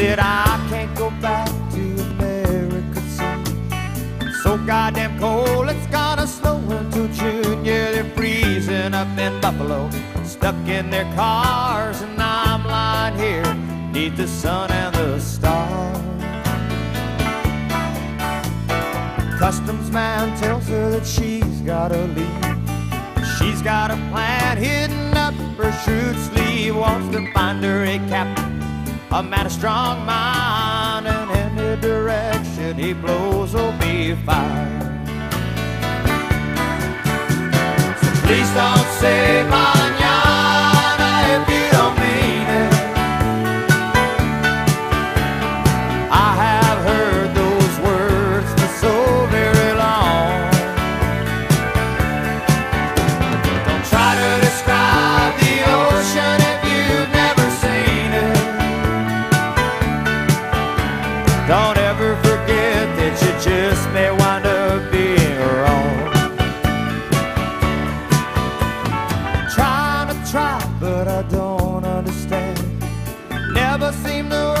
said, I can't go back to America soon. So goddamn cold, it's gonna snow until June. Yeah, they're freezing up in Buffalo, stuck in their cars, and I'm lying here neath the sun and the stars. Customs man tells her that she's gotta leave. She's got a plan hidden up her shrewd sleeve. Wants to find her a captain, a man of strong mind, and any direction he blows will be fine. So please don't say mañana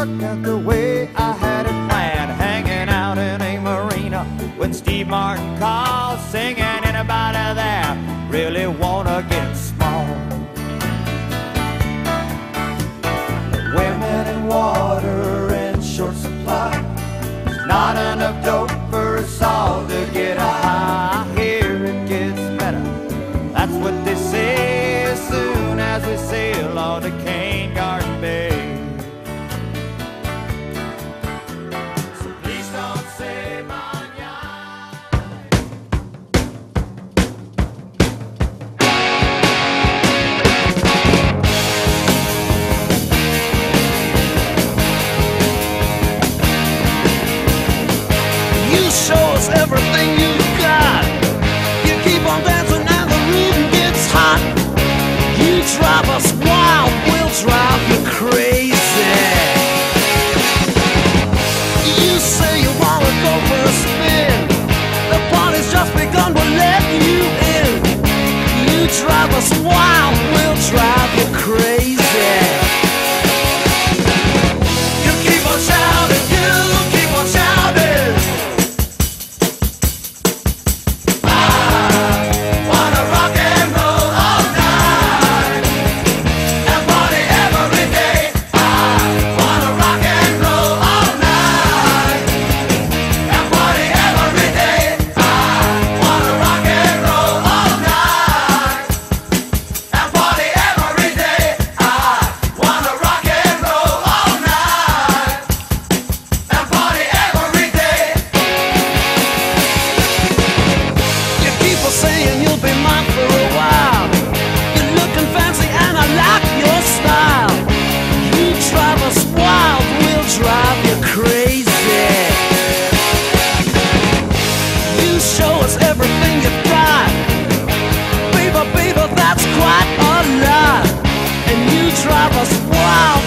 work out the way I had it planned. Hanging out in a marina when Steve Martin calls, singing anybody there really wanna get small. Women in water in short supply. There's not enough dope everything show us everything you've got. Beaver, beaver, that's quite a lot. And you drive us wild.